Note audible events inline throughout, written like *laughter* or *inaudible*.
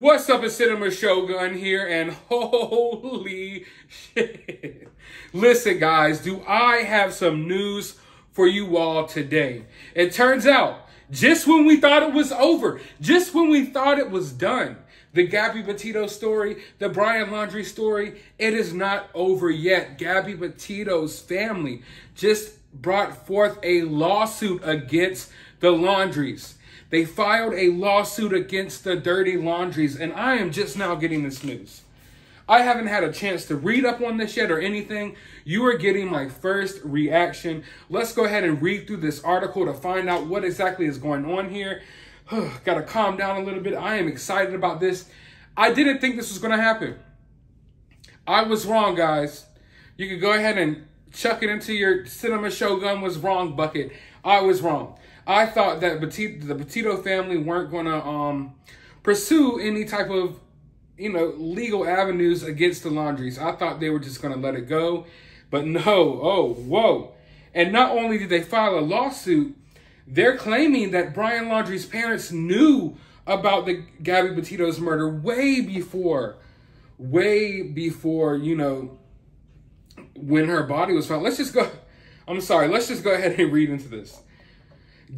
What's up, it's Cinema Shogun here, and *laughs* holy shit. Listen, guys, do I have some news for you all today? It turns out, just when we thought it was over, just when we thought it was done, the Gabby Petito story, the Brian Laundrie story, it is not over yet. Gabby Petito's family just brought forth a lawsuit against the Laundries. They filed a lawsuit against the Dirty Laundries, and I am just now getting this news. I haven't had a chance to read up on this yet or anything. You are getting my first reaction. Let's go ahead and read through this article to find out what exactly is going on here. *sighs* Gotta calm down a little bit. I am excited about this. I didn't think this was gonna happen. I was wrong, guys. You could go ahead and chuck it into your cinema shogun was wrong bucket. I was wrong. I thought that the Petito family weren't going to um, pursue any type of, you know, legal avenues against the Laundries. I thought they were just going to let it go. But no, oh, whoa. And not only did they file a lawsuit, they're claiming that Brian Laundrie's parents knew about the Gabby Petito's murder way before, way before, you know, when her body was found. Let's just go, I'm sorry, let's just go ahead and read into this.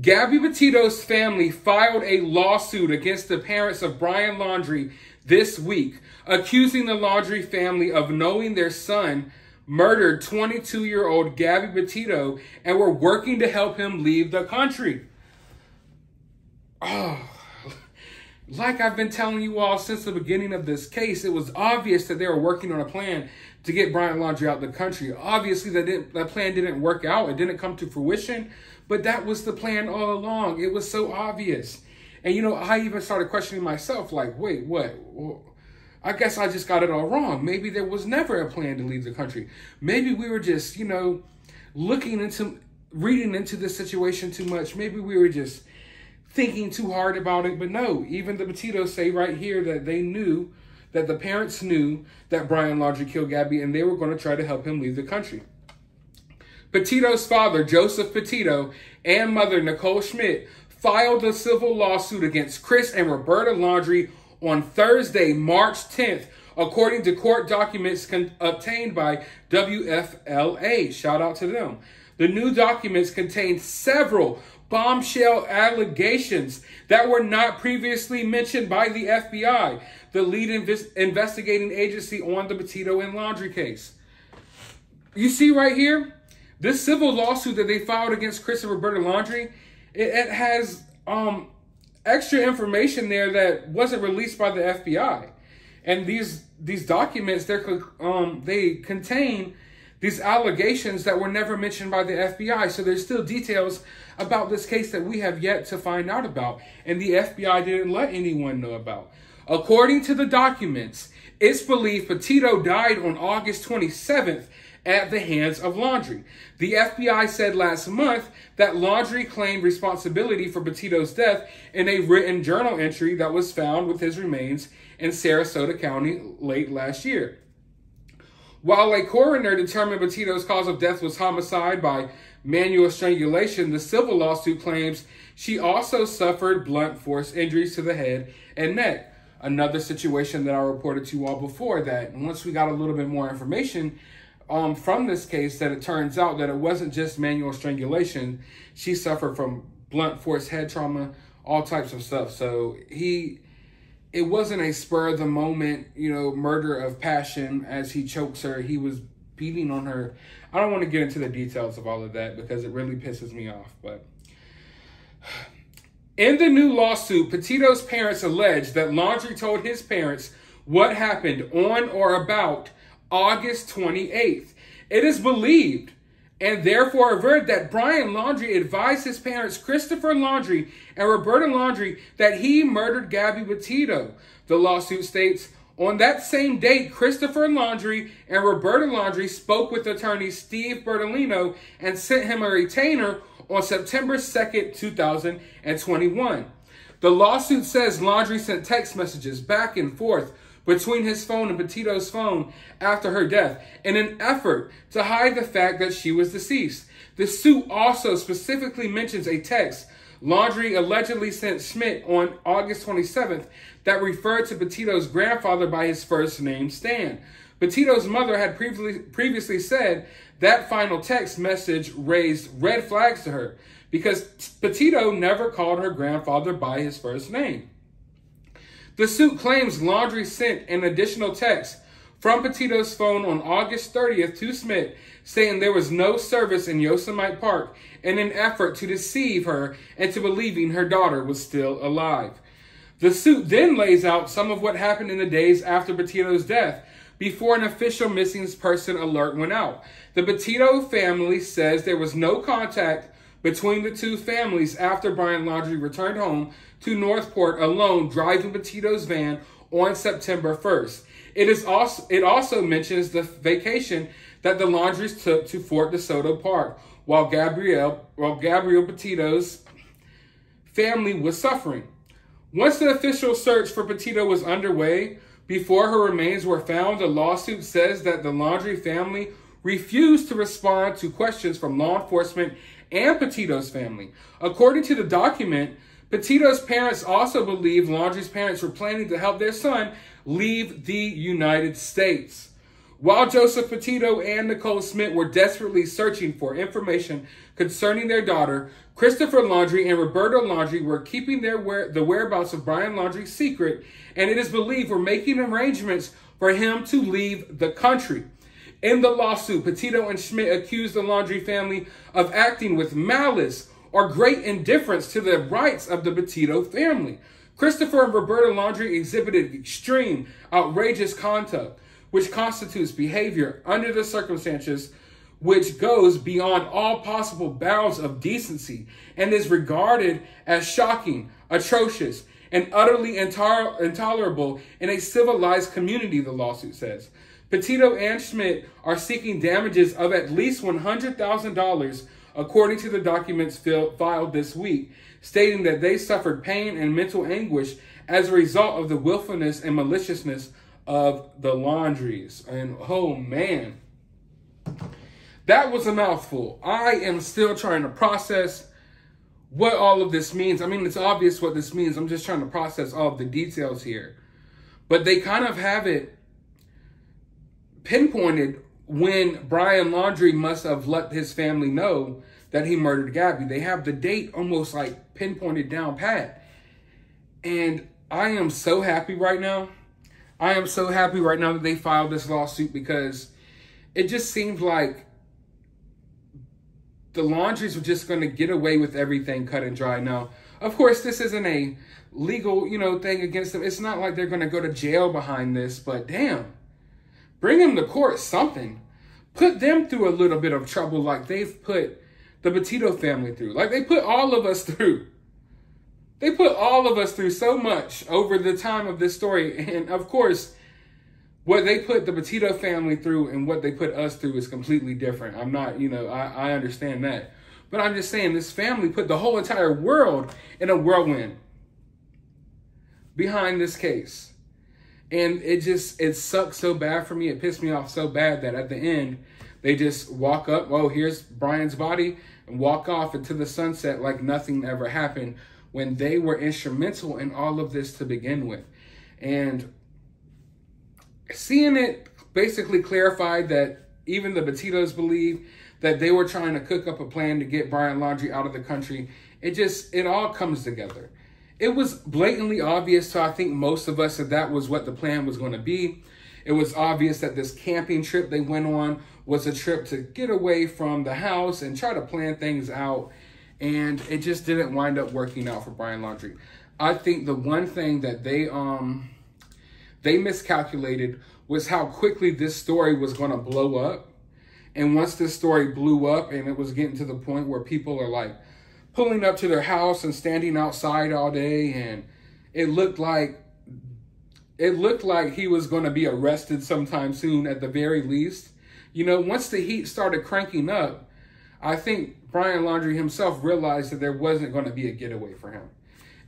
Gabby Petito's family filed a lawsuit against the parents of Brian Laundrie this week, accusing the Laundrie family of knowing their son murdered 22 year old Gabby Petito and were working to help him leave the country. Oh, like I've been telling you all since the beginning of this case, it was obvious that they were working on a plan to get Brian Laundrie out of the country. Obviously, that, that plan didn't work out. It didn't come to fruition, but that was the plan all along. It was so obvious. And, you know, I even started questioning myself like, wait, what? I guess I just got it all wrong. Maybe there was never a plan to leave the country. Maybe we were just, you know, looking into, reading into this situation too much. Maybe we were just thinking too hard about it. But no, even the Petitos say right here that they knew that the parents knew that Brian Laundrie killed Gabby and they were going to try to help him leave the country. Petito's father, Joseph Petito, and mother, Nicole Schmidt, filed a civil lawsuit against Chris and Roberta Laundrie on Thursday, March 10th, according to court documents obtained by WFLA. Shout out to them. The new documents contain several bombshell allegations that were not previously mentioned by the FBI, the lead inv- investigating agency on the Petito and Laundrie case. You see right here, this civil lawsuit that they filed against Chris and Roberta Laundrie, it, it has um, extra information there that wasn't released by the FBI, and these these documents they um, they contain these allegations that were never mentioned by the FBI. So there's still details about this case that we have yet to find out about, and the FBI didn't let anyone know about. According to the documents, it's believed Petito died on August 27th at the hands of Laundrie. The FBI said last month that Laundrie claimed responsibility for Petito's death in a written journal entry that was found with his remains in Sarasota County late last year. While a coroner determined Petito's cause of death was homicide by manual strangulation, the civil lawsuit claims she also suffered blunt force injuries to the head and neck. Another situation that I reported to you all before that once we got a little bit more information um, from this case, that it turns out that it wasn't just manual strangulation. She suffered from blunt force head trauma, all types of stuff. So he it wasn't a spur of the moment, you know, murder of passion as he chokes her. He was beating on her. I don't want to get into the details of all of that because it really pisses me off. But *sighs* in the new lawsuit, Petito's parents allege that Laundrie told his parents what happened on or about August 28th. It is believed and therefore averred that Brian Laundrie advised his parents, Christopher Laundrie and Roberta Laundrie, that he murdered Gabby Petito. The lawsuit states, on that same date, Christopher Laundrie and Roberta Laundrie spoke with attorney Steve Bertolino and sent him a retainer on September 2nd, 2021. The lawsuit says Laundrie sent text messages back and forth between his phone and Petito's phone after her death in an effort to hide the fact that she was deceased. The suit also specifically mentions a text Laundrie allegedly sent Schmidt on August 27th that referred to Petito's grandfather by his first name, Stan. Petito's mother had previously, previously said that final text message raised red flags to her because Petito never called her grandfather by his first name. The suit claims Laundrie sent an additional text from Petito's phone on August 30th to Smith saying there was no service in Yosemite Park in an effort to deceive her into believing her daughter was still alive. The suit then lays out some of what happened in the days after Petito's death before an official missing person alert went out. The Petito family says there was no contact between the two families after Brian Laundrie returned home to Northport alone driving Petito's van on September 1st. It is also it also mentions the vacation that the Laundries took to Fort DeSoto Park while Gabrielle while Gabrielle Petito's family was suffering. Once the official search for Petito was underway, before her remains were found, the lawsuit says that the Laundrie family refused to respond to questions from law enforcement and Petito's family. According to the document, Petito's parents also believe Laundrie's parents were planning to help their son leave the United States. While Joseph Petito and Nicole Smith were desperately searching for information concerning their daughter, Christopher Laundrie and Roberta Laundrie were keeping their where- the whereabouts of Brian Laundrie secret, and it is believed were making arrangements for him to leave the country. In the lawsuit, Petito and Schmidt accused the Laundrie family of acting with malice or great indifference to the rights of the Petito family. Christopher and Roberta Laundrie exhibited extreme, outrageous conduct, which constitutes behavior under the circumstances which goes beyond all possible bounds of decency and is regarded as shocking, atrocious, and utterly intolerable in a civilized community, the lawsuit says. Petito and Schmidt are seeking damages of at least $100,000, according to the documents filed this week, stating that they suffered pain and mental anguish as a result of the willfulness and maliciousness of the Laundries. And oh man, that was a mouthful. I am still trying to process what all of this means. I mean, it's obvious what this means. I'm just trying to process all of the details here. But they kind of have it pinpointed when Brian Laundrie must have let his family know that he murdered Gabby. They have the date almost like pinpointed down pat. And I am so happy right now. I am so happy right now that they filed this lawsuit because it just seems like the Laundries were just going to get away with everything cut and dry. Now, of course, this isn't a legal, you know, thing against them. It's not like they're going to go to jail behind this, but damn Bring them to court, something. Put them through a little bit of trouble like they've put the Petito family through. Like they put all of us *laughs* through. They put all of us through so much over the time of this story. And of course, what they put the Petito family through and what they put us through is completely different. I'm not, you know, I, I understand that. But I'm just saying this family put the whole entire world in a whirlwind behind this case. And it just it sucked so bad for me. It pissed me off so bad that at the end they just walk up, oh, here's Brian's body, and walk off into the sunset like nothing ever happened when they were instrumental in all of this to begin with. And seeing it basically clarified that even the Petitos believe that they were trying to cook up a plan to get Brian Laundrie out of the country. It just, it all comes together it was blatantly obvious to I think most of us that that was what the plan was going to be. It was obvious that this camping trip they went on was a trip to get away from the house and try to plan things out. And it just didn't wind up working out for Brian Laundrie. I think the one thing that they um they miscalculated was how quickly this story was going to blow up. And once this story blew up and it was getting to the point where people are like, pulling up to their house and standing outside all day and it looked like it looked like he was going to be arrested sometime soon at the very least. You know, once the heat started cranking up, I think Brian Laundrie himself realized that there wasn't going to be a getaway for him.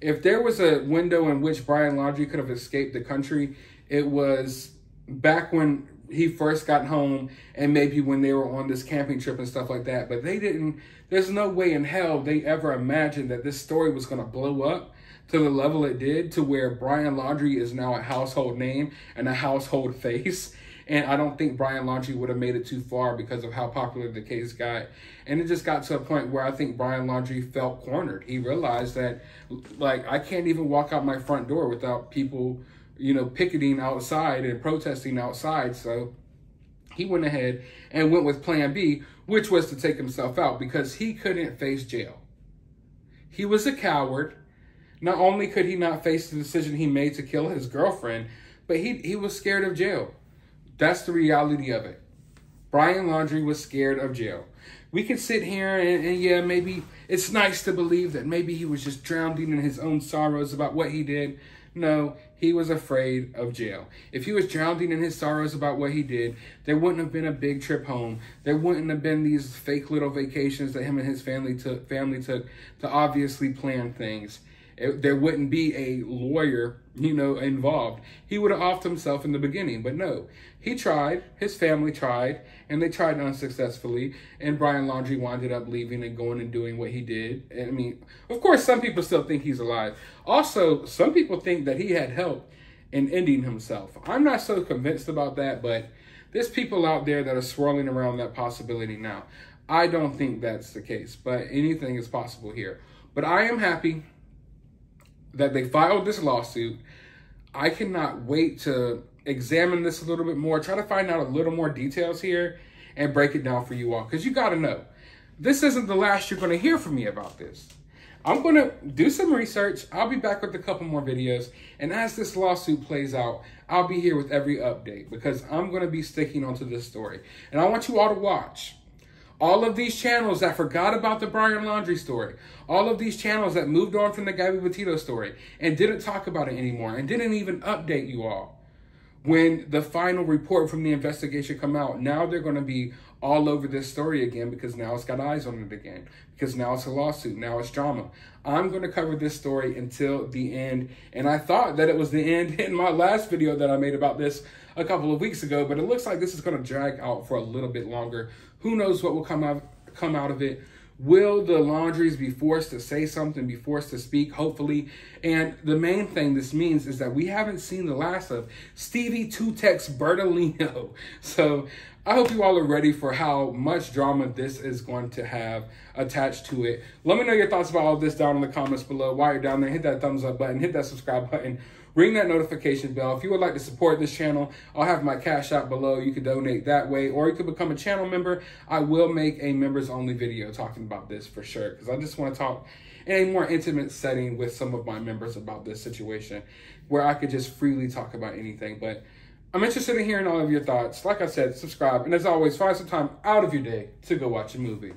If there was a window in which Brian Laundrie could have escaped the country, it was back when he first got home and maybe when they were on this camping trip and stuff like that. But they didn't, there's no way in hell they ever imagined that this story was going to blow up to the level it did to where Brian Laundrie is now a household name and a household *laughs* face. And I don't think Brian Laundrie would have made it too far because of how popular the case got. And it just got to a point where I think Brian Laundrie felt cornered. He realized that, like, I can't even walk out my front door without people, you know, picketing outside and protesting outside. So he went ahead and went with plan B, which was to take himself out because he couldn't face jail. He was a coward. Not only could he not face the decision he made to kill his girlfriend, but he, he was scared of jail. That's the reality of it. Brian Laundrie was scared of jail. We can sit here and, and, yeah, maybe it's nice to believe that maybe he was just drowning in his own sorrows about what he did. No, he was afraid of jail. If he was drowning in his sorrows about what he did, there wouldn't have been a big trip home. There wouldn't have been these fake little vacations that him and his family took family took to obviously plan things it, there wouldn't be a lawyer, you know, involved. He would have offed himself in the beginning, but no. He tried, his family tried, and they tried unsuccessfully. And Brian Laundrie wound up leaving and going and doing what he did. I mean, of course, some people still think he's alive. Also, some people think that he had help in ending himself. I'm not so convinced about that, but there's people out there that are swirling around that possibility now. I don't think that's the case, but anything is possible here. But I am happy that they filed this lawsuit. I cannot wait to examine this a little bit more, try to find out a little more details here, and break it down for you all. Because you got to know, this isn't the last you're going to hear from me about this. I'm going to do some research. I'll be back with a couple more videos. And as this lawsuit plays out, I'll be here with every update because I'm going to be sticking onto this story. And I want you all to watch all of these channels that forgot about the Brian Laundrie story, all of these channels that moved on from the Gabby Petito story and didn't talk about it anymore and didn't even update you all. When the final report from the investigation come out, now they're going to be all over this story again because now it's got eyes on it again. Because now it's a lawsuit, now it's drama. I'm going to cover this story until the end. And I thought that it was the end *laughs* in my last video that I made about this a couple of weeks ago, but it looks like this is going to drag out for a little bit longer. Who knows what will come out come out of it? Will the Laundries be forced to say something, be forced to speak, hopefully? And the main thing this means is that we haven't seen the last of Stevie Tutex Bertolino. *laughs* So I hope you all are ready for how much drama this is going to have attached to it. Let me know your thoughts about all this down in the comments below. While you're down there, hit that thumbs up button, hit that subscribe button ring that notification bell. If you would like to support this channel, I'll have my cash out below. You can donate that way, or you could become a channel member. I will make a members only video talking about this for sure, because I just want to talk in a more intimate setting with some of my members about this situation where I could just freely talk about anything. But I'm interested in hearing all of your thoughts. Like I said, subscribe. And as always, find some time out of your day to go watch a movie.